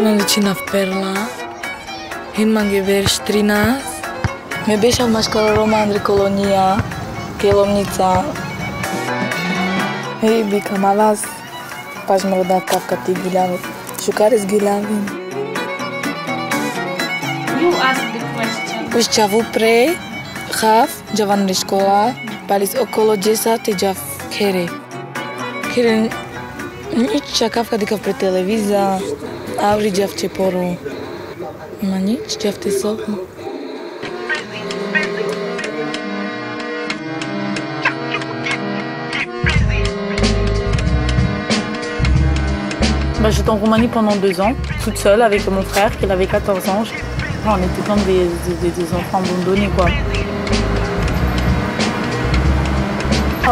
наличина в Перла. Хинманге верш 13. Ме беше от школа Рома Андре Колония, Келомница. Ей, бика малаз, паш ме родат капка ти гиляви. Шукарес гиляви. You asked the question. Пишчаву пре, хав, джаван решкола, палис около 10 те джав хере. Хере, нич чакавка дика пред телевиза. Avri jav čeporu. Ma nič, jav te sohu. Bah, J'étais en Roumanie pendant deux ans, toute seule avec mon frère qui avait 14 ans. On était comme des, des- enfants abandonnés quoi.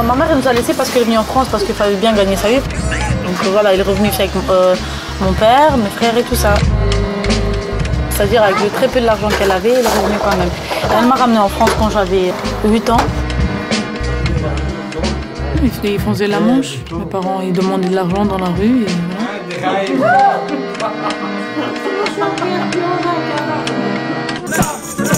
Ma mère nous a laissés parce qu'elle est venue en France parce qu'il fallait bien gagner sa vie. Donc voilà, elle est revenue avec euh, mon père, mes frères et tout ça. C'est-à-dire avec le très peu de l'argent qu'elle avait, elle est revenue quand même. Elle m'a ramenée en France quand j'avais 8 ans. Ils faisaient la manche. Mes parents ils demandaient de l'argent dans la rue. Et voilà.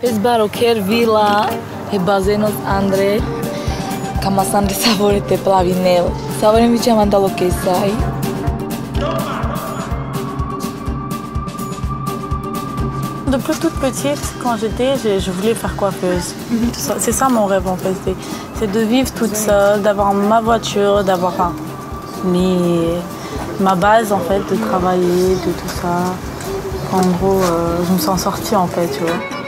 Pesbaro ker vila, e bazenos Andre, Kamasan de savore te plavinel. Savore mi ce mandalo que sai. Depuis toute petite, quand j'étais, je, voulais faire coiffeuse. Ça- C'est ça mon rêve en fait. c'est- de vivre toute seule, d'avoir ma voiture, d'avoir mes- ma base en fait, de travailler, de tout ça. En gros, euh, je me sens sortie en fait, tu vois.